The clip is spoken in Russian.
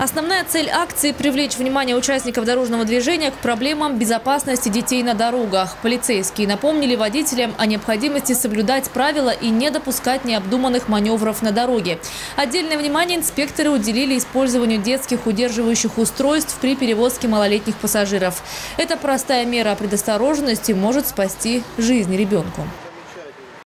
Основная цель акции – привлечь внимание участников дорожного движения к проблемам безопасности детей на дорогах. Полицейские напомнили водителям о необходимости соблюдать правила и не допускать необдуманных маневров на дороге. Отдельное внимание инспекторы уделили использованию детских удерживающих устройств при перевозке малолетних пассажиров. Эта простая мера предосторожности может спасти жизнь ребенку.